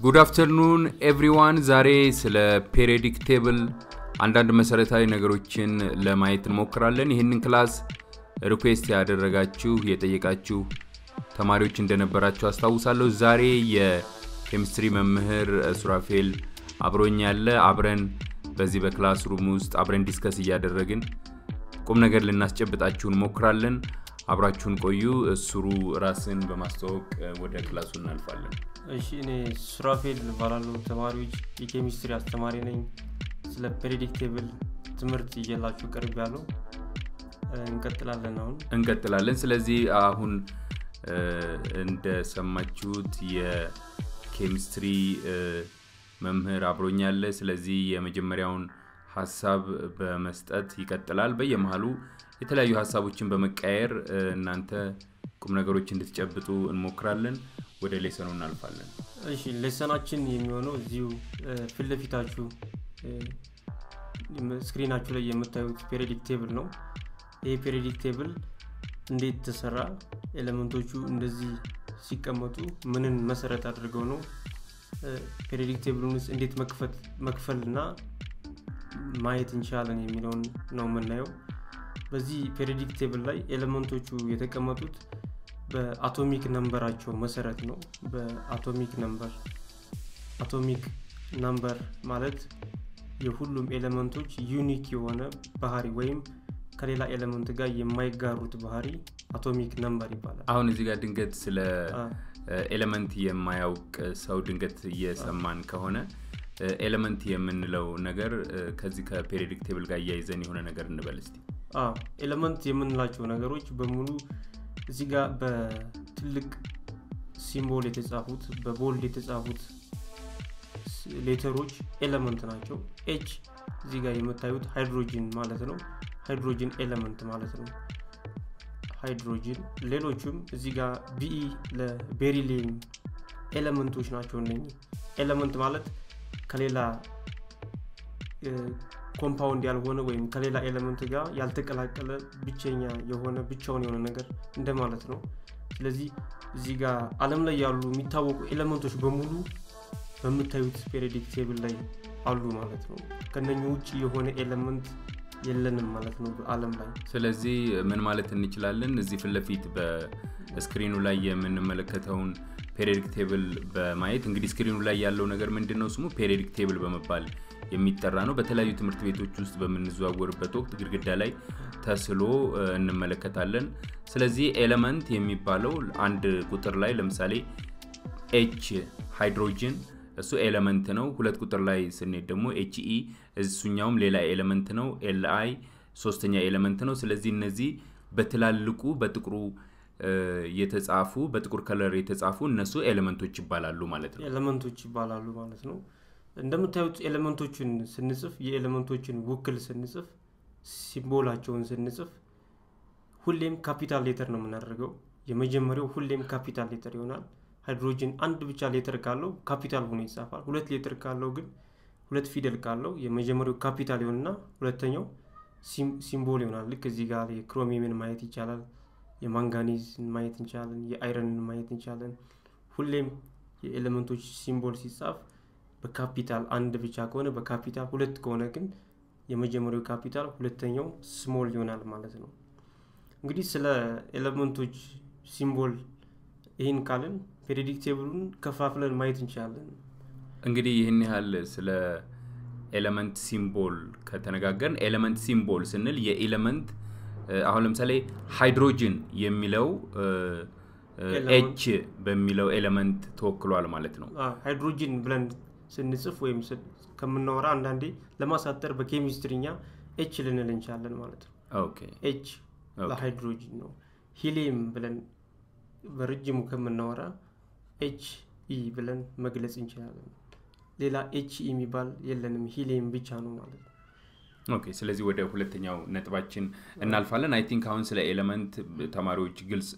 good afternoon everyone። ዛሬ ስለ periodic table አንዳንድ መሰረታዊ ነገሮችን ለማየት እንሞክራለን። ይህንን class request ያደረጋችሁ የጠየቃችሁ ተማሪዎች እንደነበራችሁ አስታውሳለሁ። ዛሬ የኬሚስትሪ መምህር ሱራፌል አብሮኝ ያለ አብረን በዚህ በ class room ውስጥ አብረን discuss እያደረግን ቁም ነገር ልናስጨብጣችሁ እንሞክራለን። አብራችሁን ቆዩ። እሱ ራሱን በማስተዋወቅ ወደ class ኡ እናልፋለን። እሺ እኔ ሱራፌል እባላለሁ። ተማሪዎች የኬሚስትሪ አስተማሪ ነኝ። ስለ periodic table ትምህርት ይዤላችሁ ቀርቤያለው እንቀጥላለን። አሁን እንቀጥላለን። ስለዚህ አሁን እንደሰማችሁት የኬሚስትሪ መምህር አብሮኝ አለ። ስለዚህ የመጀመሪያውን ሀሳብ በመስጠት ይቀጥላል። በየመሀሉ የተለያዩ ሀሳቦችን በመቀያየር እናንተ ቁም ነገሮች እንድትጨብጡ እንሞክራለን። ወደ lesson ኡ እናልፋለን። እሺ lesson ኣችን የሚሆነው እዚሁ ፊት ለፊታችሁ screen ኣችሁ ላይ የምታዩት periodic table ነው። ይህ periodic table እንዴት ተሰራ፣ element ኦቹ እንደዚህ ሲቀመጡ ምንን መሰረት አድርገው ነው periodic table ኡን ውስጥ እንዴት መክፈል እና ማየት እንችላለን የሚለውን ነው የምናየው። በዚህ periodic table ላይ element ኦቹ የተቀመጡት በ atomic number ኣቸው መሰረት ነው። በ atomic number atomic number ማለት የሁሉም element ኦች unique የሆነ ባህሪ ወይም ከሌላ element ጋር የማይጋሩት ባህሪ atomic number ይባላል። አሁን እዚህ ጋር ድንገት ስለ element የማያውቅ ሰው ድንገት እየሰማን ከሆነ element የምንለው ነገር ከዚህ ከ periodic table ጋር አያይዘን የሆነ ነገር እንበል እስቲ። element የምንላቸው ነገሮች በሙሉ እዚህ ጋር በትልቅ symbol የተጻፉት በ bold የተጻፉት letter ኦች element ናቸው። H እዚህ ጋር የምታዩት ሃይድሮጂን ማለት ነው። ሃይድሮጂን element ማለት ነው። ሃይድሮጂን ሌሎቹም እዚህ ጋር B E ለቤሪሊየም element ኦች ናቸው። እነ element ማለት ከሌላ compound ያልሆነ ወይም ከሌላ element ጋር ያልተቀላቀለ ብቸኛ የሆነ ብቻውን የሆነ ነገር እንደማለት ነው። ስለዚህ እዚህ ጋር አለም ላይ ያሉ የሚታወቁ element ኦች በሙሉ በምታዩት periodic table ላይ አሉ ማለት ነው። ከነኚህ ውጭ የሆነ element የለንም ማለት ነው በአለም ላይ። ስለዚህ ምን ማለት እንችላለን? እዚህ ፊት በ screen ኡ ላይ የምንመለከተውን periodic table በማየት እንግዲህ screen ኡ ላይ ያለው ነገር ምንድን ነው? ስሙ periodic table በመባል የሚጠራ ነው። በተለያዩ ትምህርት ቤቶች ውስጥ በምንዘዋወርበት ወቅት ግድግዳ ላይ ተስሎ እንመለከታለን። ስለዚህ element የሚባለው አንድ ቁጥር ላይ ለምሳሌ H ሃይድሮጅን እሱ element ነው። ሁለት ቁጥር ላይ ስንሄድ ደግሞ H E እሱኛውም ሌላ element ነው። L ሶስተኛ element ነው። ስለዚህ እነዚህ በትላልቁ በጥቁሩ የተጻፉ በጥቁር color የተጻፉ እነሱ element ኦች ይባላሉ ማለት ነው። element ኦች ይባላሉ ማለት ነው። እንደምታዩት element ኦችን ስንጽፍ የ element ኦችን ውክል ስንጽፍ symbol ኣቸውን ስንጽፍ ሁሌም capital letter ነው የምናደርገው። የመጀመሪያው ሁሌም capital letter ይሆናል። ሃይድሮጅን አንድ ብቻ letter ካለው ካፒታል ሆኖ ይጻፋል። ሁለት letter ካለው ግን ሁለት ፊደል ካለው የመጀመሪያው ካፒታል ይሆንና ሁለተኛው small ይሆናል። ልክ እዚህ ጋር የክሮሚየምን ማየት ይቻላል። የማንጋኒዝን ማየት እንችላለን። የ iron ን ማየት እንችላለን። ሁሌም የ element ኦች symbol ሲጻፍ በካፒታል አንድ ብቻ ከሆነ በካፒታል ሁለት ከሆነ ግን የመጀመሪያው ካፒታል ሁለተኛው small ይሆናል ማለት ነው። እንግዲህ ስለ element ኦች symbol ይህን ካልን periodic table ኡን ከፋፍለን ማየት እንችላለን። እንግዲህ ይህን ያህል ስለ element symbol ከተነጋገርን element symbol ስንል የ element አሁን ለምሳሌ ሃይድሮጅን የሚለው H በሚለው element ተወክሏል ማለት ነው። ሃይድሮጂን ብለን ስንጽፍ ወይም ከምናወራ አንዳንዴ ለማሳጠር በ chemistry ኛ H ልንል እንችላለን ማለት ነው። H ለሃይድሮጂን ነው። ሂሊየም ብለን በረጅሙ ከምናወራ H E ብለን መግለጽ እንችላለን። ሌላ H E የሚባል የለንም፣ ሂሊየም ብቻ ነው ማለት ነው። Okay ስለዚህ ወደ ሁለተኛው ነጥባችን እናልፋለን። I think አሁን ስለ element ተማሪዎች ግልጽ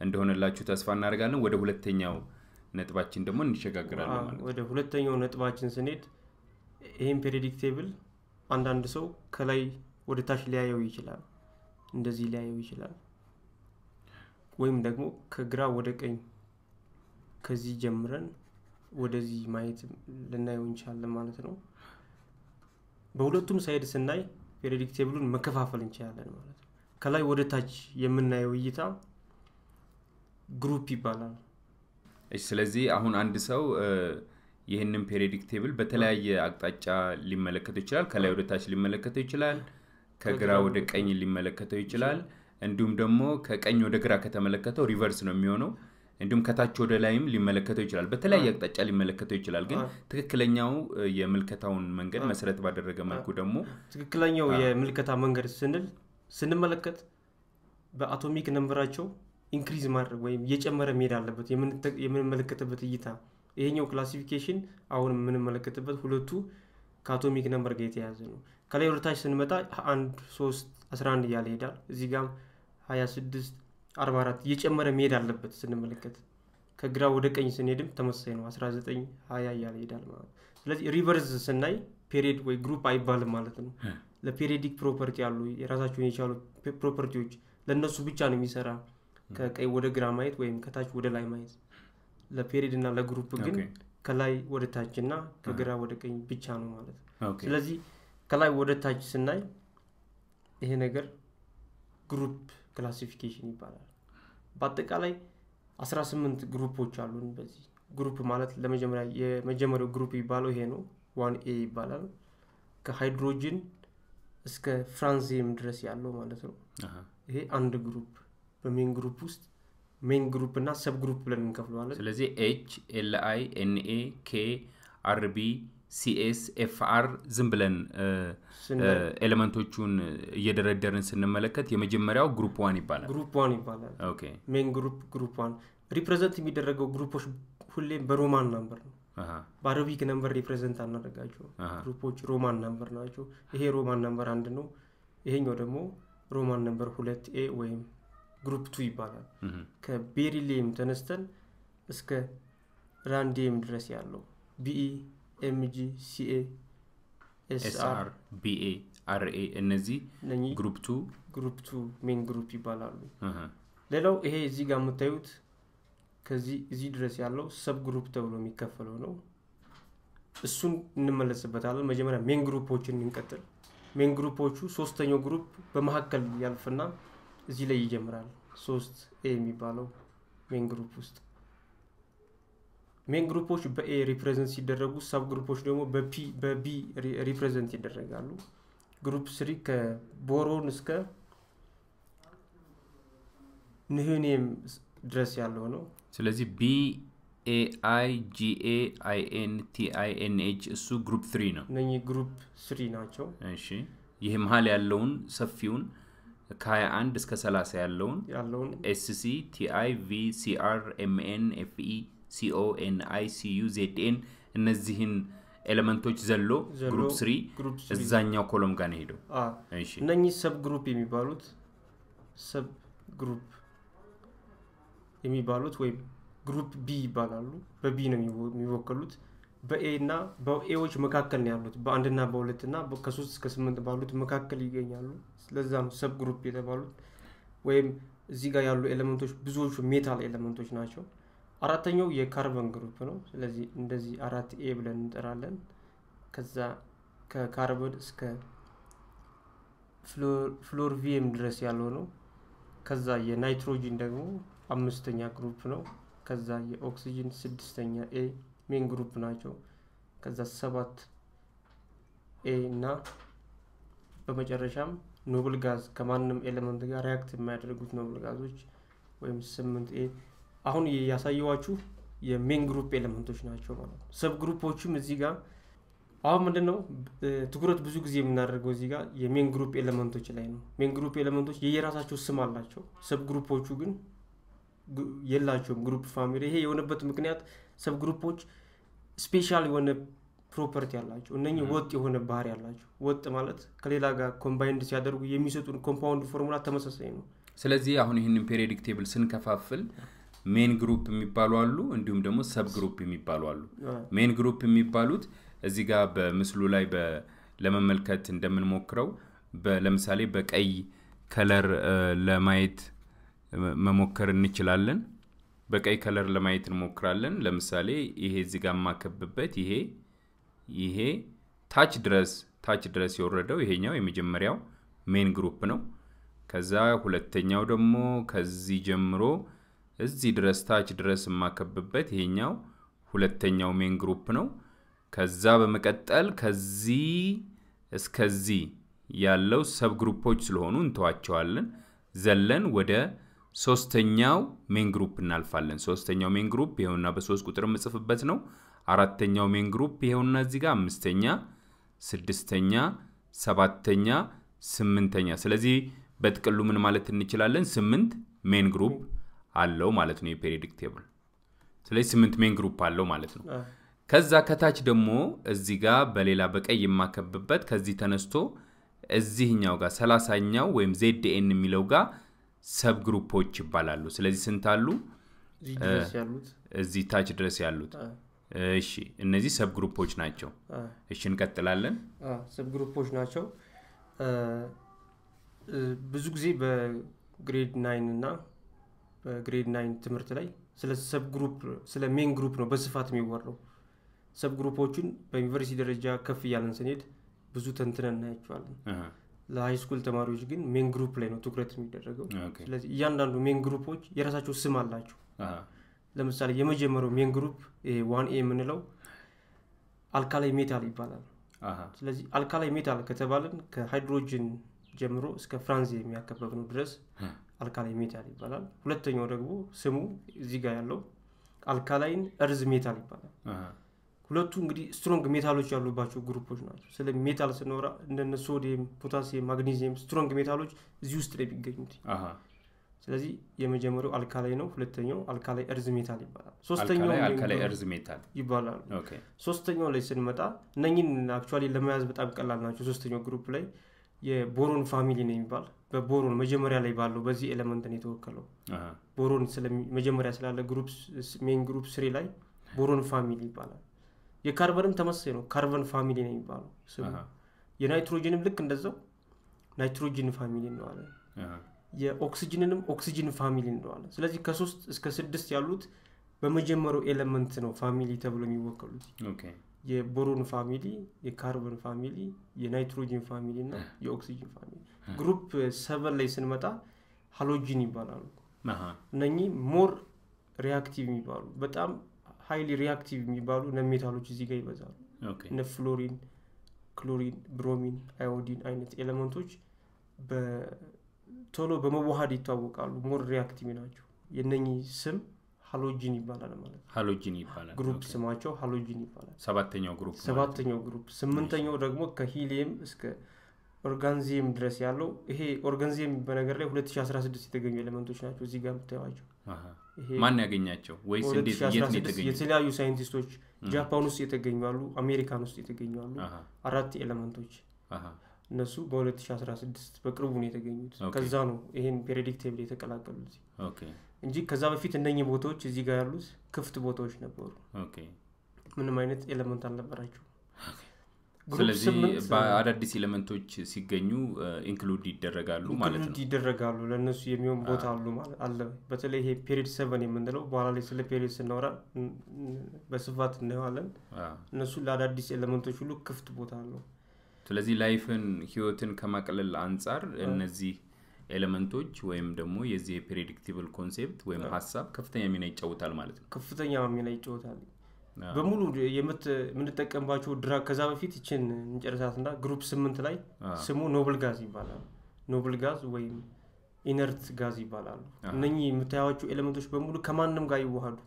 እንደሆነላችሁ ተስፋ እናደርጋለን። ወደ ሁለተኛው ነጥባችን ደግሞ እንሸጋግራለን ማለት ወደ ሁለተኛው ነጥባችን ስንሄድ ይህም periodic table አንዳንድ ሰው ከላይ ወደ ታች ሊያየው ይችላል፣ እንደዚህ ሊያየው ይችላል። ወይም ደግሞ ከግራ ወደ ቀኝ ከዚህ ጀምረን ወደዚህ ማየት ልናየው እንችላለን ማለት ነው በሁለቱም side ስናይ periodic table ኡን መከፋፈል እንችላለን ማለት ነው። ከላይ ወደ ታች የምናየው እይታ group ይባላል። እሺ ስለዚህ አሁን አንድ ሰው ይህንን periodic table በተለያየ አቅጣጫ ሊመለከተው ይችላል። ከላይ ወደ ታች ሊመለከተው ይችላል። ከግራ ወደ ቀኝ ሊመለከተው ይችላል። እንዲሁም ደግሞ ከቀኝ ወደ ግራ ከተመለከተው reverse ነው የሚሆነው እንዲሁም ከታች ወደ ላይም ሊመለከተው ይችላል። በተለያየ አቅጣጫ ሊመለከተው ይችላል። ግን ትክክለኛው የምልከታውን መንገድ መሰረት ባደረገ መልኩ ደግሞ ትክክለኛው የምልከታ መንገድ ስንል ስንመለከት በ atomic number ኣቸው increase ማድረግ ወይም እየጨመረ መሄድ አለበት። የምንመለከትበት እይታ። ይሄኛው classification አሁን የምንመለከትበት ሁለቱ ከ atomic number ጋር የተያያዘ ነው። ከላይ ወደ ታች ስንመጣ አንድ ሶስት 11 እያለ ይሄዳል። እዚህ ጋም 26 44 እየጨመረ መሄድ አለበት ስንመለከት። ከግራ ወደ ቀኝ ስንሄድም ተመሳሳይ ነው 19 20 እያለ ይሄዳል ማለት ነው። ስለዚህ reverse ስናይ period ወይ group አይባልም ማለት ነው። ለ periodic property ያሉ የራሳቸውን የቻሉ property ዎች ለእነሱ ብቻ ነው የሚሰራ። ከቀኝ ወደ ግራ ማየት ወይም ከታች ወደ ላይ ማየት። ለ period እና ለ group ግን ከላይ ወደ ታች እና ከግራ ወደ ቀኝ ብቻ ነው ማለት ነው። ስለዚህ ከላይ ወደ ታች ስናይ ይሄ ነገር group classification ይባላል። በአጠቃላይ 18 group ኦች አሉን በዚህ group ማለት ለመጀመሪያ የመጀመሪያው group የሚባለው ይሄ ነው። one A ይባላል። ከሃይድሮጅን እስከ francium ድረስ ያለው ማለት ነው። ይሄ አንድ group በ main group ውስጥ main group እና sub group ብለን እንከፍለዋለን። ስለዚህ H Li Na K Rb Cs Fr ዝም ብለን element ኦቹን እየደረደርን ስንመለከት የመጀመሪያው group one ይባላል። group one ይባላል። okay። main group group one represent የሚደረገው group ኦች ሁሌም በ Roman number ነው። በ Arabic number represent አናደርጋቸው group ኦች Roman number ናቸው። ይሄ Roman number አንድ ነው። ይሄኛው ደግሞ Roman number ሁለት A ወይም group two ይባላል። እህ፣ ከቤሪሊየም ተነስተን እስከ radium ድረስ ያለው Be Mg Ca Sr Ba Ra እነዚህ group two group two main group ይባላሉ። ሌላው ይሄ እዚህ ጋር የምታዩት ከዚህ እዚህ ድረስ ያለው sub group ተብሎ የሚከፈለው ነው። እሱን እንመለስበታለን። መጀመሪያ main group ኦችን እንቀጥል። main group ኦቹ ሶስተኛው group በመካከል ያልፍና እዚህ ላይ ይጀምራል። ሶስት A የሚባለው main group ውስጥ main group ኦች በ A represent ሲደረጉ sub group ኦች ደግሞ በ P በ B represent ይደረጋሉ። group three ከ boron እስከ nihonium ድረስ ያለው ነው። ስለዚህ ቢ ኤ አይ ጂ ኤ አይ ኤን ቲ አይ ኤን ኤች እሱ group three ነው። እነኚህ group three ናቸው። እሺ። ይህ መሀል ያለውን ሰፊውን ከ21 እስከ 30 ያለውን ያለውን Sc Ti V Cr Mn Fe Co Ni Cu Zn እነዚህን element ኦች ዘሎ group three እዛኛው column ጋር ነው ሄደው እነኚህ sub group የሚባሉት sub group የሚባሉት ወይም group B ይባላሉ። በ B ነው የሚወ- የሚወከሉት። በ A እና በ A ዎች መካከል ነው ያሉት። በአንድና በሁለት እና ከሶስት እስከ ስምንት ባሉት መካከል ይገኛሉ። ስለዛ ነው sub group የተባሉት። ወይም እዚህ ጋር ያሉ element ኦች ብዙዎቹ metal element ኦች ናቸው አራተኛው የካርበን group ነው። ስለዚህ እንደዚህ አራት A ብለን እንጠራለን። ከዛ ከካርበን እስከ flerovium ድረስ ያለው ነው። ከዛ የናይትሮጂን ደግሞ አምስተኛ group ነው። ከዛ የኦክሲጅን ስድስተኛ A main group ናቸው። ከዛ ሰባት A እና በመጨረሻም noble gas ከማንም element ጋር react የማያደርጉት noble gas ኦች ወይም ስምንት A አሁን ያሳየዋችሁ የ main group element ኦች ናቸው ማለት ነው። sub group ኦችም እዚህ ጋር አሁን ምንድን ነው ትኩረት ብዙ ጊዜ የምናደርገው እዚህ ጋር የ main group element ኦች ላይ ነው። main group element ኦች የየራሳቸው ስም አላቸው። sub group ኦቹ ግን የላቸውም group family። ይሄ የሆነበት ምክንያት sub group ኦች special የሆነ property አላቸው እነኚህ ወጥ የሆነ ባህሪ ያላቸው። ወጥ ማለት ከሌላ ጋር combined ሲያደርጉ የሚሰጡን compound formula ተመሳሳይ ነው። ስለዚህ አሁን ይህንን periodic table ስንከፋፍል main group የሚባሉ አሉ እንዲሁም ደግሞ sub group የሚባሉ አሉ main group የሚባሉት እዚህ ጋር በምስሉ ላይ ለመመልከት እንደምንሞክረው ለምሳሌ በቀይ color ለማየት መሞከር እንችላለን በቀይ color ለማየት እንሞክራለን። ለምሳሌ ይሄ እዚህ ጋር የማከብበት ይሄ ይሄ ታች ድረስ ታች ድረስ የወረደው ይሄኛው የመጀመሪያው main group ነው። ከዛ ሁለተኛው ደግሞ ከዚህ ጀምሮ እዚህ ድረስ ታች ድረስ የማከብበት ይሄኛው ሁለተኛው main group ነው። ከዛ በመቀጠል ከዚህ እስከዚህ ያለው sub group ኦች ስለሆኑ እንተዋቸዋለን። ዘለን ወደ ሶስተኛው main group እናልፋለን። ሶስተኛው main group ይኸውና በሶስት ቁጥር የምጽፍበት ነው። አራተኛው main group ይኸውና እዚህ ጋር አምስተኛ፣ ስድስተኛ፣ ሰባተኛ፣ ስምንተኛ። ስለዚህ በጥቅሉ ምን ማለት እንችላለን? ስምንት main group አለው ማለት ነው የ periodic table። ስለዚህ ስምንት main group አለው ማለት ነው። ከዛ ከታች ደግሞ እዚህ ጋር በሌላ በቀይ የማከብበት ከዚህ ተነስቶ እዚህኛው ጋር ሰላሳኛው ወይም Zn የሚለው ጋር sub group ኦች ይባላሉ። ስለዚህ ስንት አሉ? እዚህ ታች ድረስ ያሉት። እሺ እነዚህ sub group ኦች ናቸው። እሺ እንቀጥላለን። sub group ኦች ናቸው። ብዙ ጊዜ በ grade nine እና በ grade nine ትምህርት ላይ ስለ sub group ስለ main group ነው በስፋት የሚወራው። sub group ኦችን በዩኒቨርሲቲ ደረጃ ከፍ እያለን ስንሄድ ብዙ ተንትነን እናያቸዋለን። ለ high school ተማሪዎች ግን main group ላይ ነው ትኩረት የሚደረገው። ስለዚህ እያንዳንዱ main ግሩፖች የራሳቸው ስም አላቸው። ለምሳሌ የመጀመሪያው main group one A የምንለው alkali metal ይባላል። ስለዚህ alkali metal ከተባልን ከሃይድሮጅን ጀምሮ እስከ ፍራንዚ የሚያከበብ ነው ድረስ alkali metal ይባላል። ሁለተኛው ደግሞ ስሙ እዚህ ጋር ያለው alkaline earth metal ይባላል። ሁለቱ እንግዲህ strong ሜታሎች ያሉባቸው ግሩፖች ናቸው። ስለ metal ስንወራ እንደነ sodium፣ potassium፣ magnesium strong ሜታሎች እዚህ ውስጥ ነው የሚገኙት። ስለዚህ የመጀመሪያው alkali ነው። ሁለተኛው alkali earth metal ይባላል። ሶስተኛው earth metal ይባላሉ። ሶስተኛው ላይ ስንመጣ እነኝን actually ለመያዝ በጣም ቀላል ናቸው። ሶስተኛው group ላይ የ boron family ነው የሚባል በ boron መጀመሪያ ላይ ባለው በዚህ element ነው የተወከለው። boron መጀመሪያ ስላለ main group three ላይ boron family ይባላል። የካርበንም ተመሳሳይ ነው። carbon family ነው የሚባለው ስሙ። የናይትሮጅንም ልክ እንደዛው nitrogen family እንለዋለን። የ oxygen ንም oxygen family እንለዋለን። ስለዚህ ከሶስት እስከ ስድስት ያሉት በመጀመሪያው element ነው family ተብሎ የሚወከሉት። የቦሮን ፋሚሊ፣ የካርበን ፋሚሊ፣ የናይትሮጂን ፋሚሊ እና የኦክሲጅን ፋሚሊ። ግሩፕ ሰቨን ላይ ስንመጣ halogen ይባላሉ። እነኚህ more reactive የሚባሉ በጣም highly reactive የሚባሉ ነን ሜታሎች እዚህ ጋር ይበዛሉ። እነ fluorine፣ chlorine፣ bromine፣ iodine አይነት ኤሌመንቶች ቶሎ በመዋሃድ ይታወቃሉ። more reactive ናቸው። የነኚህ ስም halogen ይባላል ማለት ነው። halogen ይባላል። group ስማቸው halogen ይባላል። ሰባተኛው group ሰባተኛው group። ስምንተኛው ደግሞ ከሂሊየም እስከ oganesson ድረስ ያለው ይሄ oganesson በነገር ላይ 2016 የተገኙ ኤሌመንቶች ናቸው። እዚህ ጋር የምታዩቸው ማን ያገኛቸው ወይስ? የተለያዩ ሳይንቲስቶች ጃፓን ውስጥ የተገኙ አሉ፣ አሜሪካን ውስጥ የተገኙ አሉ። አራት ኤሌመንቶች እነሱ በ2016 በቅርቡ ነው የተገኙት። ከዛ ነው ይሄን periodic table የተቀላቀሉት እንጂ ከዛ በፊት እነኚህ ቦታዎች እዚህ ጋር ያሉት ክፍት ቦታዎች ነበሩ። ምንም አይነት element አልነበራቸው። ስለዚህ በአዳዲስ ኤሌመንቶች ሲገኙ include ይደረጋሉ ማለት ነው። ይደረጋሉ። ለእነሱ የሚሆን ቦታ አሉ አለ። በተለይ ይሄ period seven የምንለው በኋላ ላይ ስለ period ስናወራ በስፋት እናየዋለን። እነሱ ለአዳዲስ ኤሌመንቶች ሁሉ ክፍት ቦታ አለው። ስለዚህ life ን ህይወትን ከማቅለል አንጻር እነዚህ ኤሌመንቶች ወይም ደግሞ የዚህ የ periodic table concept ወይም ሀሳብ ከፍተኛ ሚና ይጫወታል ማለት ነው። ከፍተኛ ሚና ይጫወታል። በሙሉ የምንጠቀምባቸው drug ከዛ በፊት ይችን እንጨርሳትና group ስምንት ላይ ስሙ noble gas ይባላል። noble gas ወይም inert gas ይባላሉ። እነኚህ የምታያቸው ኤሌመንቶች በሙሉ ከማንም ጋር ይዋሃዱ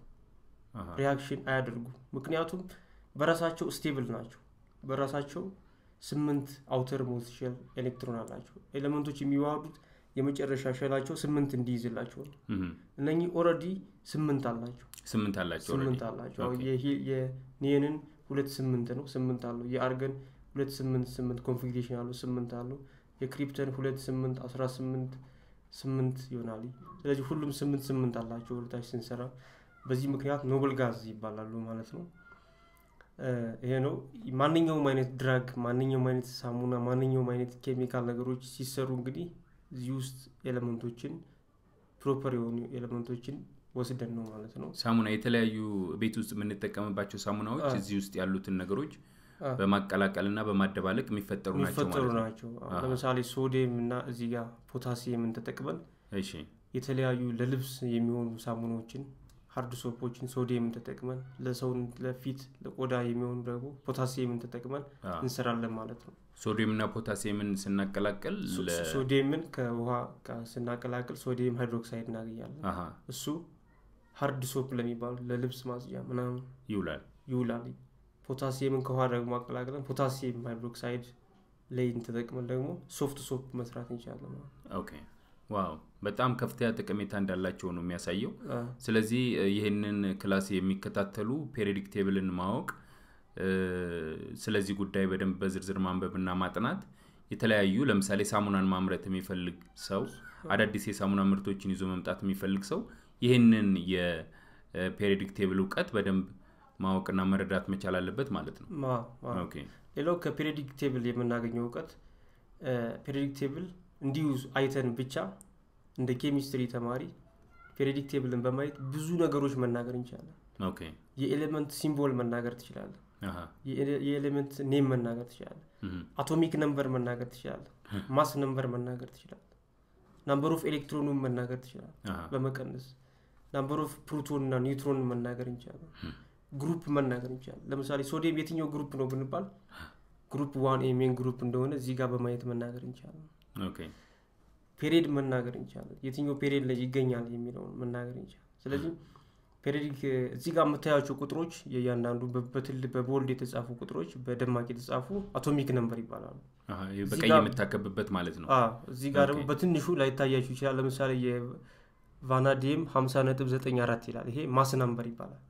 reaction አያደርጉ። ምክንያቱም በራሳቸው stable ናቸው። በራሳቸው ስምንት outermost shell electron አላቸው። ኤሌመንቶች የሚዋሃዱት የመጨረሻ ሼላቸው ስምንት እንዲይዝላቸው ነው። እነኚህ already ስምንት አላቸው ስምንት አላቸው ስምንት አላቸው። የ neon ን ሁለት ስምንት ነው ስምንት አለው። የአርገን ሁለት ስምንት ስምንት configuration አለው ስምንት አለው። የ krypton ሁለት ስምንት አስራ ስምንት ስምንት ይሆናል። ስለዚህ ሁሉም ስምንት ስምንት አላቸው ወደታች ስንሰራ። በዚህ ምክንያት noble gas ይባላሉ ማለት ነው። ይሄ ነው። ማንኛውም አይነት drug፣ ማንኛውም አይነት ሳሙና፣ ማንኛውም አይነት ኬሚካል ነገሮች ሲሰሩ እንግዲህ እዚህ ውስጥ ኤሌመንቶችን proper የሆኑ ኤሌመንቶችን ወስደን ነው ማለት ነው። ሳሙና የተለያዩ ቤት ውስጥ የምንጠቀምባቸው ሳሙናዎች እዚህ ውስጥ ያሉትን ነገሮች በማቀላቀል እና በማደባለቅ የሚፈጠሩ ናቸው ናቸው። ለምሳሌ ሶዲየም እና እዚህ ጋር ፖታሲየምን ተጠቅመን እሺ። የተለያዩ ለልብስ የሚሆኑ ሳሙናዎችን hard ሶፖችን ሶዲየምን ተጠቅመን ለሰውን ለፊት ለቆዳ የሚሆኑ ደግሞ ፖታሲየምን ተጠቅመን እንሰራለን ማለት ነው ሶዲየም እና ፖታሲየምን ለ- ሶዲየምን ከውሃ ስናቀላቅል sodium hydroxide እናገኛለን። እሱ hard soap ለሚባሉ ለልብስ ማጽጃ ምናምን ይውላል። ይውላል። ፖታሲየምን ከውሃ ደግሞ አቀላቅለን potassium hydroxide ላይን ተጠቅመን ደግሞ soft soap መስራት እንችላለን okay። wow! በጣም ከፍተኛ ጠቀሜታ እንዳላቸው ነው የሚያሳየው። ስለዚህ ይህንን class የሚከታተሉ periodic table ን ማወቅ ስለዚህ ጉዳይ በደንብ በዝርዝር ማንበብና ማጥናት። የተለያዩ ለምሳሌ ሳሙናን ማምረት የሚፈልግ ሰው አዳዲስ የሳሙና ምርቶችን ይዞ መምጣት የሚፈልግ ሰው ይህንን የ periodic table እውቀት በደንብ ማወቅና መረዳት መቻል አለበት ማለት ነው። ሌላው ከ periodic table የምናገኘው እውቀት periodic table እንዲሁ አይተን ብቻ እንደ ኬሚስትሪ ተማሪ periodic table ን በማየት ብዙ ነገሮች መናገር እንችላለን። okay። የ element symbol መናገር ትችላለን የ element name መናገር ትችላለን እህም፣ atomic number መናገር ትችላለን mass number መናገር ትችላለን number of electron ኑን መናገር አሃ፣ በመቀነስ number of proton እና ኒውትሮን መናገር እንችላለን። group መናገር እንችላለን። ለምሳሌ ሶዲየም የትኛው group ነው ብንባል group one A main group እንደሆነ እዚህ ጋር በማየት መናገር እንችላለን። okay period መናገር እንችላለን። የትኛው period ላይ ይገኛል የሚለውን መናገር እንችላለን። ስለዚህ periodic እዚህ ጋር የምታያቸው ቁጥሮች የእያንዳንዱ በትልቅ በ bold የተጻፉ ቁጥሮች በደማቅ የተጻፉ atomic number ይባላሉ። በቀይ የምታከብበት ማለት ነው። እዚህ ጋር ደግሞ በትንሹ ላይታያችሁ ይችላል። ለምሳሌ የቫናዲየም 50.94 ይላል። ይሄ mass number ይባላል።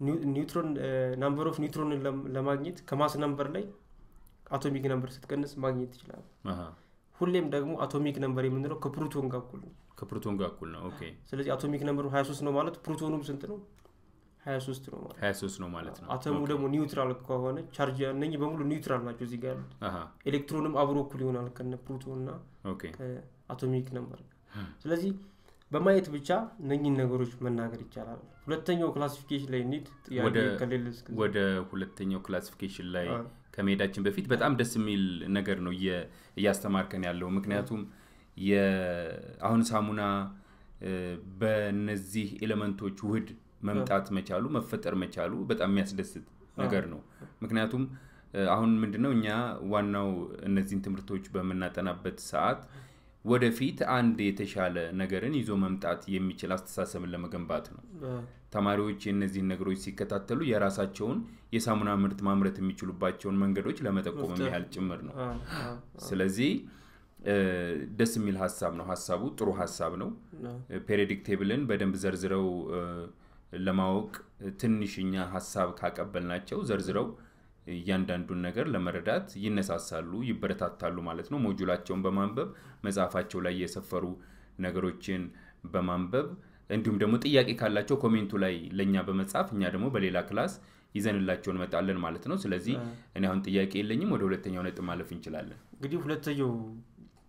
ኒው- ኒውትሮን number of ኒውትሮንን ለማግኘት ከ mass number ላይ atomic number ስትቀንስ ማግኘት ይችላል ሁሌም ደግሞ atomic number የምንለው ከፕሮቶን ጋር እኩል ነው ከፕሮቶን ጋር እኩል ነው። ኦኬ። ስለዚህ አቶሚክ ነምበሩ 23 ነው ማለት ፕሮቶኑም ስንት ነው? 23 ነው ማለት 23 ነው ማለት ነው። አተሙ ደግሞ neutral ከሆነ charge እነኚህ በሙሉ neutral ናቸው እዚህ ጋር ኤሌክትሮንም አብሮ እኩል ይሆናል ከነ ፕሮቶን እና okay። ከ atomic number ስለዚህ በማየት ብቻ እነኚህን ነገሮች መናገር ይቻላል። ሁለተኛው classification ላይ ኒድ ወደ- ሁለተኛው classification ላይ ከመሄዳችን በፊት በጣም ደስ የሚል ነገር ነው እያስተማርከን ያለው። ምክንያቱም አሁን ሳሙና እ፣ በእነዚህ element ኦች ውህድ መምጣት መቻሉ መፈጠር መቻሉ በጣም የሚያስደስት ነገር ነው። ምክንያቱም አሁን ምንድነው እኛ ዋናው እነዚህን ትምህርቶች በምናጠናበት ሰዓት ወደፊት አንድ የተሻለ ነገርን ይዞ መምጣት የሚችል አስተሳሰብን ለመገንባት ነው። ተማሪዎች የእነዚህን ነገሮች ሲከታተሉ የራሳቸውን የሳሙና ምርት ማምረት የሚችሉባቸውን መንገዶች ለመጠቆም ያህል ጭምር ነው። ስለዚህ ደስ የሚል ሀሳብ ነው። ሀሳቡ ጥሩ ሀሳብ ነው። ፔሪዮዲክ ቴብልን በደንብ ዘርዝረው ለማወቅ ትንሽኛ ሀሳብ ካቀበልናቸው ዘርዝረው እያንዳንዱን ነገር ለመረዳት ይነሳሳሉ ይበረታታሉ ማለት ነው። ሞጁላቸውን በማንበብ መጽሐፋቸው ላይ የሰፈሩ ነገሮችን በማንበብ እንዲሁም ደግሞ ጥያቄ ካላቸው comment ኡ ላይ ለእኛ በመጻፍ እኛ ደግሞ በሌላ class ይዘንላቸው እንመጣለን ማለት ነው። ስለዚህ እኔ አሁን ጥያቄ የለኝም ወደ ሁለተኛው ነጥብ ማለፍ እንችላለን። እንግዲህ ሁለተኛው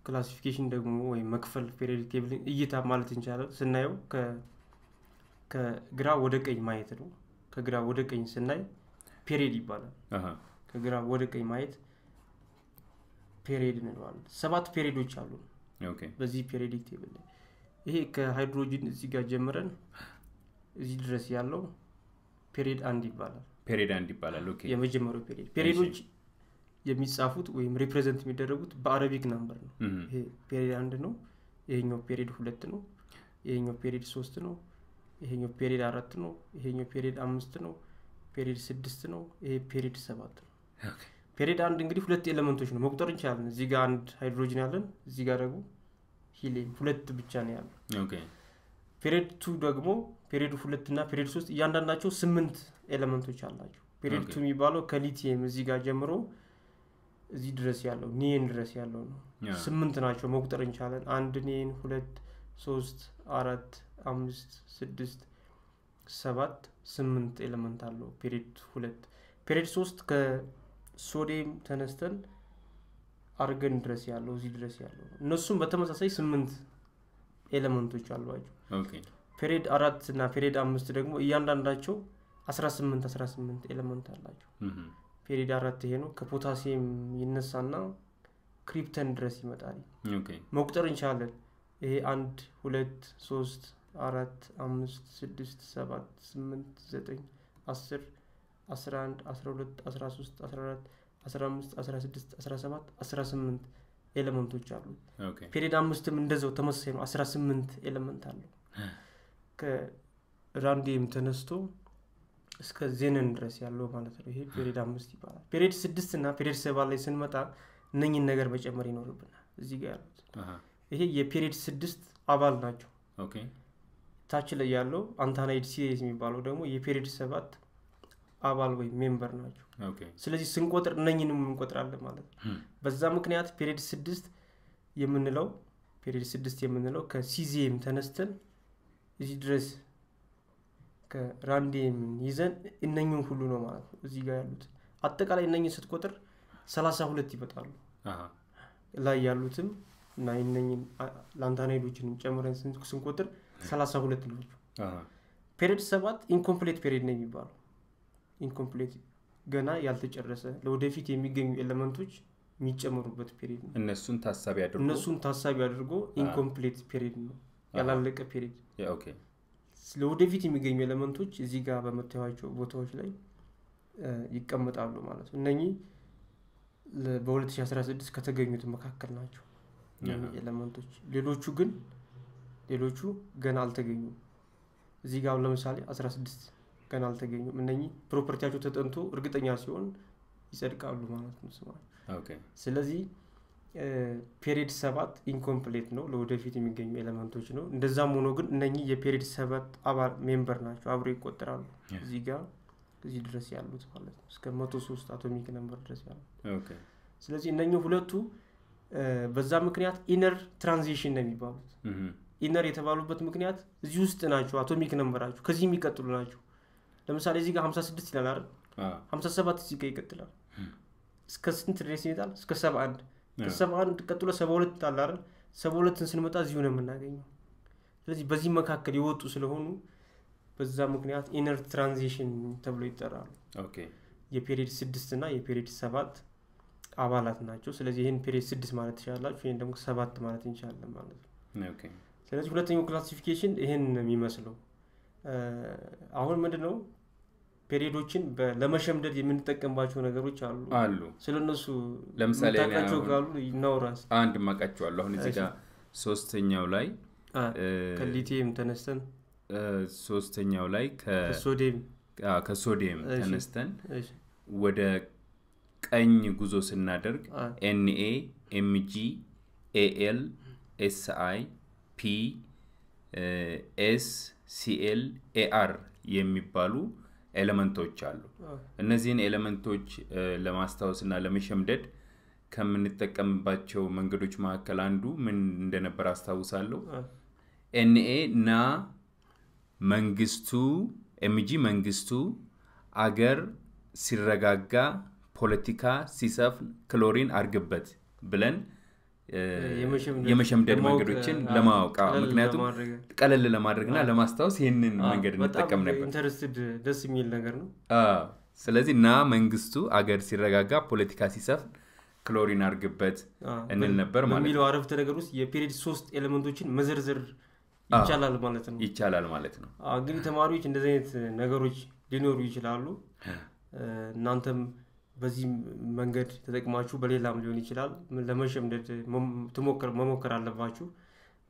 classification ደግሞ ወይም መክፈል periodic table ን እይታ ማለት እንችላለን። ስናየው ከ- ከግራ ወደ ቀኝ ማየት ነው። ከግራ ወደ ቀኝ ስናይ period ይባላል። ከግራ ወደ ቀኝ ማየት period እንለዋለን። ሰባት period ኦች አሉ። Okay። በዚህ periodic table ላይ ይሄ ከሃይድሮጂን እዚህ ጋር ጀምረን እዚህ ድረስ ያለው period አንድ ይባላል። period አንድ ይባላል። Okay። የመጀመሪያው period period ኦች የሚጻፉት ወይም represent የሚደረጉት በ Arabic number ነው። ይሄ period አንድ ነው ይሄኛው period ሁለት ነው ይሄኛው period ሶስት ነው ይሄኛው period አራት ነው ይሄኛው period አምስት ነው period ስድስት ነው ይሄ period ሰባት ነው። Period አንድ እንግዲህ ሁለት element ኦች ነው መቁጠር እንችላለን። እዚህ ጋር አንድ ሃይድሮጅን ያለን እዚህ ጋር ደግሞ ሂሊየም ሁለት ብቻ ነው okay። Period two ደግሞ period ሁለት እና period ሶስት እያንዳንዳቸው ስምንት element ኦች አላቸው። Period two የሚባለው ከሊቲየም እዚህ ጋር ጀምሮ እዚህ ድረስ ያለው ኒዮን ድረስ ያለው ነው። ስምንት ናቸው መቁጠር እንችላለን አንድ ኒዮን ሁለት ሶስት አራት አምስት ስድስት ሰባት ስምንት element አለው። Period ሁለት period ሶስት ከሶዲየም ተነስተን አርጎን ድረስ ያለው እዚህ ድረስ ያለው ነው። እነሱም በተመሳሳይ ስምንት element ኦች አሏቸው። Okay period አራት እና period አምስት ደግሞ እያንዳንዳቸው 18 18 element አላቸው period አራት ይሄ ነው ከፖታሲየም ይነሳና ክሪፕተን ድረስ ይመጣል። Okay። መቁጠር እንችላለን። ይሄ አንድ ሁለት ሶስት አራት አምስት ስድስት ሰባት ስምንት ዘጠኝ አስር አስራ አንድ አስራ ሁለት አስራ ሶስት አስራ አራት አስራ አምስት አስራ ስድስት አስራ ሰባት አስራ ስምንት element ኦች አሉ። Okay። Period አምስትም እንደዛው ተመሳሳይ ነው። አስራ ስምንት element አለው። ከሩቢዲየም ተነስቶ እስከ ዜኖን ድረስ ያለው ማለት ነው። ይሄ period አምስት ይባላል። Period ስድስት እና period ሰባት ላይ ስንመጣ እነኝን ነገር መጨመር ይኖርብናል እዚህ ጋር ያሉት። ይሄ የ period ስድስት አባል ናቸው። Okay። ታች ላይ ያለው actinide series የሚባለው ደግሞ የ period ሰባት አባል ወይም member ናቸው። Okay። ስለዚህ ስንቆጥር እነኝንም እንቆጥራለን ማለት ነው። በዛ ምክንያት period ስድስት የምንለው period ስድስት የምንለው ከሲዚየም ተነስተን እዚህ ድረስ ከራንዲየም ይዘን እነኝን ሁሉ ነው ማለት ነው እዚህ ጋር ያሉት። አጠቃላይ እነኝን ስትቆጥር ሰላሳ ሁለት ይመጣሉ። ላይ ያሉትም እና እነኝን lanthanide ኦችንም ጨምረን ስን- ስንቆጥር ሰላሳ ሁለት ናቸው። Period ሰባት incomplete period ነው የሚባለው። Incomplete ገና ያልተጨረሰ ለወደፊት የሚገኙ element ኦች የሚጨመሩበት period ነው። እነሱን ታሳቢ አድርጎ? እነሱን ታሳቢ አድርጎ incomplete period ነው። ያላለቀ period ለወደፊት የሚገኙ element ኦች እዚህ ጋር በምታዩቸው ቦታዎች ላይ ይቀመጣሉ ማለት ነው። እነኚህ ለ- በ2016 ከተገኙት መካከል ናቸው እነኚህ element ኦች ሌሎቹ ግን ሌሎቹ ገና አልተገኙም። እዚህ ጋር ለምሳሌ 16 ገና አልተገኙም። እነኚህ property ያቸው ተጠንቶ እርግጠኛ ሲሆን ይጸድቃሉ ማለት ነው ስለዚህ period ሰባት incomplete ነው ለወደፊት የሚገኙ element ኦች ነው። እንደዛም ሆኖ ግን እነኚህ የ period ሰባት አባል member ናቸው አብረው ይቆጠራሉ. እዚህ ጋር እዚህ ድረስ ያሉት ማለት ነው እስከ መቶ ሶስት atomic number ድረስ ያሉት okay። ስለዚህ እነኚህ ሁለቱ በዛ ምክንያት inner transition ነው የሚባሉት። Inner የተባሉበት ምክንያት እዚህ ውስጥ ናቸው atomic number ኣቸው ከዚህ የሚቀጥሉ ናቸው። ለምሳሌ እዚህ ጋር 56 ይላል አይደል? አ፣ 57 እዚህ ጋር ይቀጥላል። እስከ ስንት ድረስ ይመጣል? እስከ 71 ያ፣ ከ71 ቀጥሎ 72 አለ አይደል? 72ን ስንመጣ እዚሁ ነው የምናገኘው። ስለዚህ በዚህ መካከል የወጡ ስለሆኑ በዛ ምክንያት inner transition ተብሎ ይጠራሉ። okay። የ period ስድስት እና የ period ሰባት አባላት ናቸው። ስለዚህ ይህን period ስድስት ማለት ትችላላችሁ ይህን ደግሞ ሰባት ማለት እንችላለን ማለት ነው። okay። ስለዚህ ሁለተኛው classification ይህን ነው የሚመስለው። አሁን ምንድን ነው period ኦችን ለመሸምደድ የምንጠቀምባቸው ነገሮች አሉ። አሉ። ስለ እነሱ ለምሳሌ ካሉ ይናውራስ አንድ ማቃቸዋለሁ አሁን እዚህ ጋር ሶስተኛው ላይ ከሊቲየም ተነስተን? ሶስተኛው ላይ ከሶዲየም? ተነስተን ወደ ቀኝ ጉዞ ስናደርግ Na Mg Al Si P S Cl Ar የሚባሉ element ኦች አሉ። እነዚህን ኤሌመንቶች እ፣ ለማስታወስ እና ለመሸምደድ ከምንጠቀምባቸው መንገዶች መካከል አንዱ ምን እንደነበር አስታውሳለሁ? Na ና መንግስቱ Mg መንግስቱ አገር ሲረጋጋ ፖለቲካ ሲሰፍን ክሎሪን አርግበት ብለን የመሸምደድ መንገዶችን ለማወቅ። ምክንያቱም ቀለል ለማድረግና ለማስታወስ ይህንን መንገድ እንጠቀም ነበር። ደስ የሚል ነገር ነው። ስለዚህ ና መንግስቱ አገር ሲረጋጋ ፖለቲካ ሲሰፍን ክሎሪን አርግበት እንል ነበር ማለት በሚለው አረፍተ ነገር ውስጥ የ period ሶስት element ኦችን መዘርዘር ይቻላል ማለት ነው። ይቻላል ማለት ነው። እንግዲህ ተማሪዎች እንደዚህ አይነት ነገሮች ሊኖሩ ይችላሉ። እናንተም በዚህ መንገድ ተጠቅማችሁ በሌላም ሊሆን ይችላል ለመሸምደድ መሞከር አለባችሁ።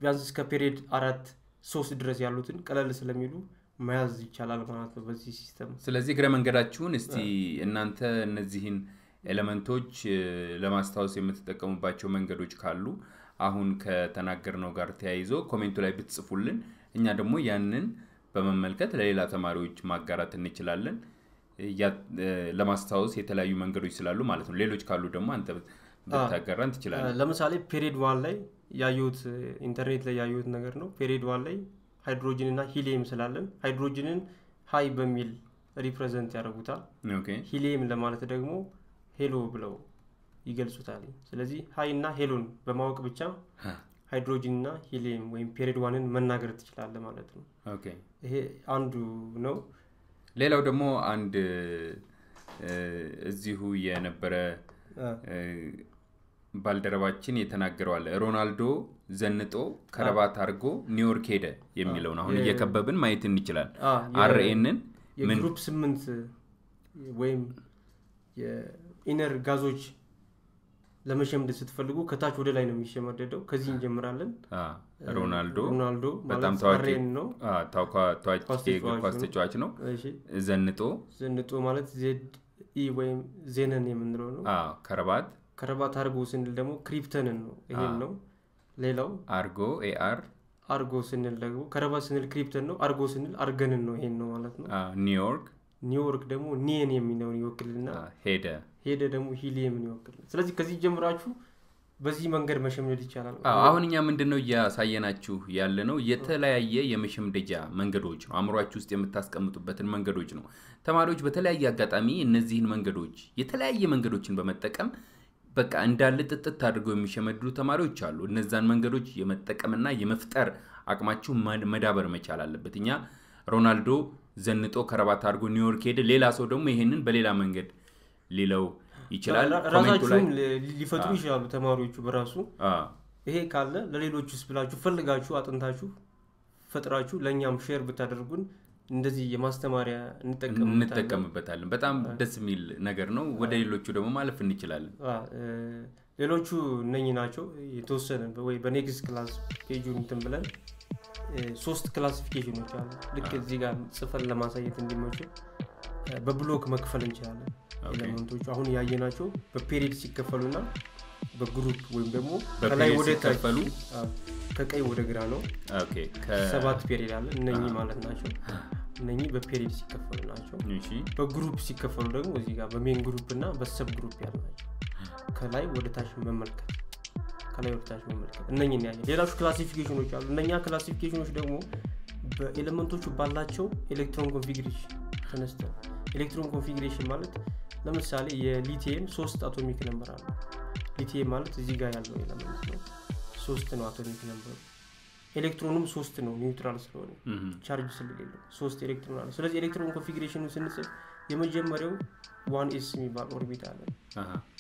ቢያንስ እስከ period አራት ሶስት ድረስ ያሉትን ቀለል ስለሚሉ መያዝ ይቻላል ማለት ነው በዚህ system። ስለዚህ እግረ መንገዳችሁን እስቲ እናንተ እነዚህን ኤሌመንቶች ለማስታወስ የምትጠቀሙባቸው መንገዶች ካሉ አሁን ከተናገርነው ጋር ተያይዞ comment ኡ ላይ ብትጽፉልን እኛ ደግሞ ያንን በመመልከት ለሌላ ተማሪዎች ማጋራት እንችላለን ለማስታወስ የተለያዩ መንገዶች ስላሉ ማለት ነው። ሌሎች ካሉ ደግሞ አንተ ብታጋራን ትችላለን ለምሳሌ period one ላይ ያየሁት ኢንተርኔት ላይ ያየሁት ነገር ነው። period one ላይ ሃይድሮጅን እና ሂሊየም ስላለን ሃይድሮጅንን hi በሚል represent ያደርጉታል። okay። ሂሊየም ለማለት ደግሞ hello ብለው ይገልጹታል። ስለዚህ hi እና hello ን በማወቅ ብቻ ሃይድሮጂን እና ሂሊየም ወይም period one ን መናገር ትችላለህ ማለት ነው። okay። ይሄ አንዱ ነው ሌላው ደግሞ አንድ እዚሁ የነበረ ባልደረባችን የተናገረዋል ሮናልዶ ዘንጦ ከረባት አድርጎ ኒውዮርክ ሄደ የሚለው ነው አሁን እየከበብን ማየት እንችላል Rn ን የ group ስምንት ወይም የ inert ጋዞች ለመሸምደድ ስትፈልጉ ከታች ወደ ላይ ነው የሚሸመደደው። ከዚህ እንጀምራለን። ሮናልዶ ሮናልዶ በጣም ነው። ታዋቂ የእግር ተጫዋች ኳስ ነው። ተጫዋች ነው። እሺ። ዘንጦ ዘንጦ ማለት Z e ወይም ዜነን የምንለው ነው። ከረባት ከረባት አርጎ ስንል ደግሞ ክሪፕተንን ነው። ይሄን ነው። ሌላው አርጎ Ar አርጎ ስንል ደግሞ ከረባት ስንል ክሪፕተን ነው። አርጎ ስንል አርገንን ነው። ይሄን ነው ማለት ነው። ኒውዮርክ ኒውዮርክ ደግሞ ኒየን የሚለውን ይወክልና ሄደ። ሄደ ደግሞ ሂሊየምን ይወክል ስለዚህ ከዚህ ጀምራችሁ በዚህ መንገድ መሸምደድ ይቻላል አዎ፣ አሁን እኛ ምንድን ነው እያሳየናችሁ ያለ ነው የተለያየ የመሸምደጃ መንገዶች ነው። አእምሯችሁ ውስጥ የምታስቀምጡበትን መንገዶች ነው። ተማሪዎች በተለያየ አጋጣሚ እነዚህን መንገዶች የተለያየ መንገዶችን በመጠቀም በቃ እንዳለ ጥጥት አድርገው የሚሸመድዱ ተማሪዎች አሉ። እነዛን መንገዶች የመጠቀምና የመፍጠር አቅማችሁ መዳበር መቻል አለበት። እኛ ሮናልዶ ዘንጦ ከረባት አድርጎ ኒውዮርክ ሄደ። ሌላ ሰው ደግሞ ይሄንን በሌላ መንገድ ሊለው ይችላል። ራሳችሁም ሊፈጥሩ ይችላሉ ተማሪዎቹ በራሱ። ይሄ ካለ ለሌሎችስ ብላችሁ ፈልጋችሁ አጥንታችሁ ፈጥራችሁ ለእኛም share ብታደርጉን እንደዚህ የማስተማሪያ እንጠቀምበታለን? በጣም ደስ የሚል ነገር ነው። ወደ ሌሎቹ ደግሞ ማለፍ እንችላለን። ሌሎቹ እነኚህ ናቸው። የተወሰነ ወይ በ next class page ኡን እንትን ብለን ሶስት classification ኦች አሉ። ልክ እዚህ ጋር ጽፈን ለማሳየት እንዲመቹ በ block መክፈል እንችላለን። element ኦቹ አሁን ያየናቸው በ period ሲከፈሉና በ group ወይም ደግሞ ከላይ ወደ ሲከፈሉ? አ፣ ከቀኝ ወደ ግራ ነው። ሰባት period አለ። እነኚህ ማለት ናቸው። እነኚህ በ period ሲከፈሉ ናቸው። በ group ሲከፈሉ ደግሞ እዚህ ጋር በ main group እና በ sub group ያሉ ናቸው። ከላይ ወደ ታች መመልከት ከላይ ወደ ታች መመልከት እነኝን ያየ ሌሎች classification ኦች አሉ። እነኛ classification ኦች ደግሞ በ element ኦቹ ባላቸው electron configuration ተነስተ electron configuration ማለት ለምሳሌ የሊቲየም ሶስት atomic number አለ ሊቲየም ማለት እዚህ ጋር ያለው element ነው። ሶስት ነው atomic number ኡ። ኤሌክትሮኑም ሶስት ነው neutral ስለሆነ ቻርጅ ስለሌለው ሶስት ኤሌክትሮን አለ ስለዚህ electron configuration ኡ ስንጽፍ የመጀመሪያው one s የሚባል orbit አለ።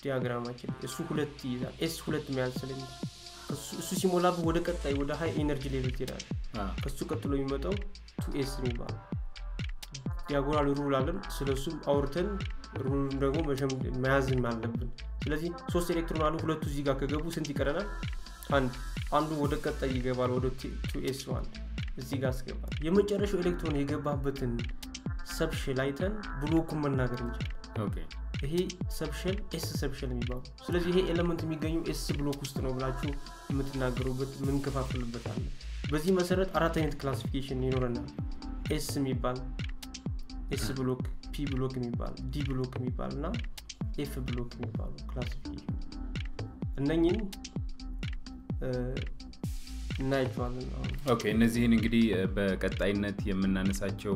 diagram ኣችን እሱ ሁለት ይይዛል። s ሁለት መያዝ ስለሚችል እሱ- ሲሞላብህ ወደ ቀጣይ ወደ high energy level ትሄዳል ከሱ ቀጥሎ የሚመጣው two s የሚባል diagonal rule አለን። ስለ እሱም አውርተን rule ኡን ደግሞ መሸም- መያዝም አለብን። ስለዚህ ሶስት ኤሌክትሮን አሉ። ሁለቱ እዚህ ጋር ከገቡ ስንት ይቀረናል? አንድ። አንዱ ወደ ቀጣይ ይገባል። ወደ two s one እዚህ ጋር አስገባል የመጨረሻው ኤሌክትሮን የገባበትን subshell አይተን block ኡን መናገር እንችላል okay። ይሄ subshell s subshell የሚባሉ ስለዚህ ይሄ element የሚገኘው s block ውስጥ ነው ብላችሁ የምትናገሩበት የምንከፋፍልበት አለ። በዚህ መሰረት አራት አይነት classification ይኖረናል። s የሚባል s block p block የሚባል d block የሚባል እና f block የሚባሉ classification። እነኝን እናያቸዋለን Okay። እነዚህን እንግዲህ በቀጣይነት የምናነሳቸው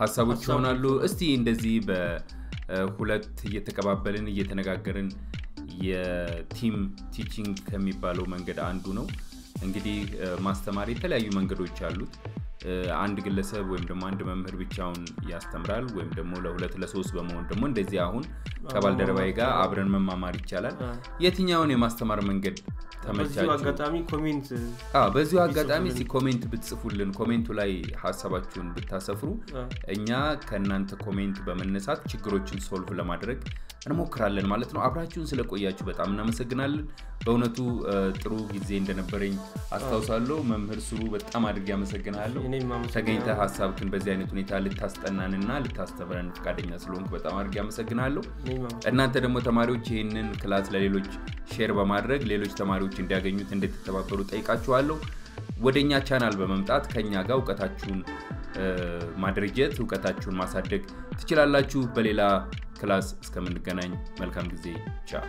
ሀሳቦች ይሆናሉ። እስቲ እንደዚህ በሁለት እየተቀባበልን እየተነጋገርን የ team teaching ከሚባለው መንገድ አንዱ ነው። እንግዲህ ማስተማር የተለያዩ መንገዶች አሉት አንድ ግለሰብ ወይም ደግሞ አንድ መምህር ብቻውን ያስተምራል ወይም ደግሞ ለሁለት ለሶስት በመሆን ደግሞ እንደዚህ አሁን ከባልደረባዬ ጋር አብረን መማማር ይቻላል። የትኛውን የማስተማር መንገድ በዚሁ አጋጣሚ እስኪ comment ብትጽፉልን comment ኡ ላይ ሀሳባችሁን ብታሰፍሩ። እኛ ከእናንተ comment በመነሳት ችግሮችን solve ለማድረግ እንሞክራለን ማለት ነው። አብራችሁን ስለቆያችሁ በጣም እናመሰግናለን። በእውነቱ ጥሩ ጊዜ እንደነበረኝ አስታውሳለሁ። መምህር ስሩ በጣም አድርጌ አመሰግናለሁ። ተገኝተ ሀሳብክን በዚህ አይነት ሁኔታ ልታስጠናንና ልታስተምረን ፈቃደኛ ስለሆንክ በጣም አድርጌ አመሰግናለሁ። እናንተ ደግሞ ተማሪዎች ይህንን class ለሌሎች share በማድረግ ሌሎች ተማሪዎች እንዲያገኙት እንድትተባበሩ ጠይቃችኋለሁ ወደ እኛ ቻናል በመምጣት ከእኛ ጋር እውቀታችሁን ማድረጀት እውቀታችሁን ማሳደግ ትችላላችሁ። በሌላ ክላስ እስከምንገናኝ መልካም ጊዜ። ቻው